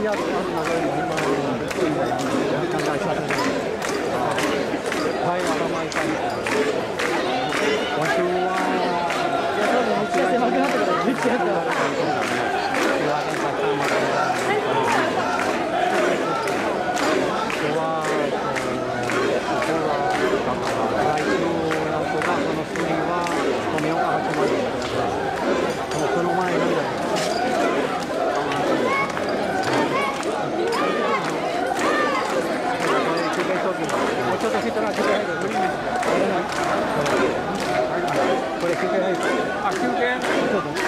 今週は、いや、多分、打ち合わせ負けなかったから、めっちゃやった 어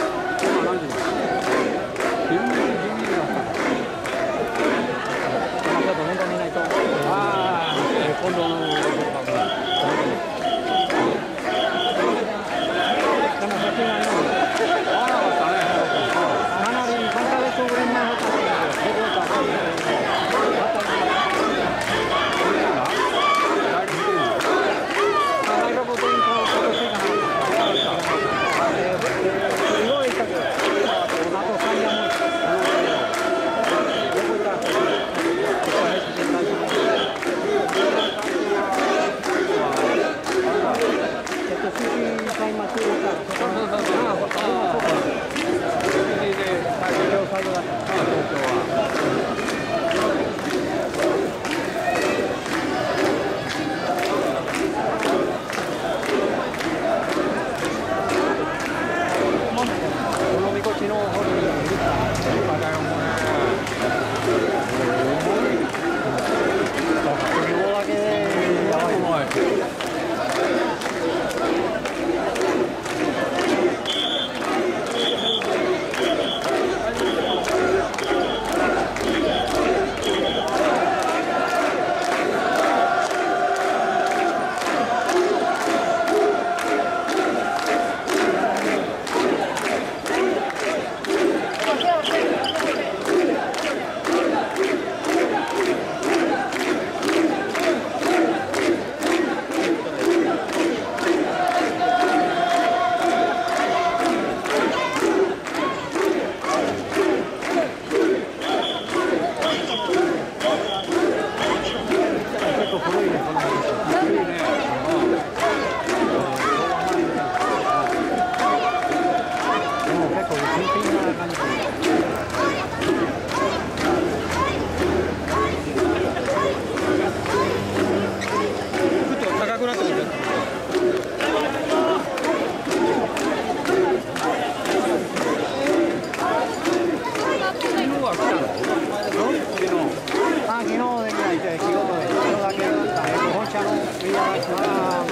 Wow.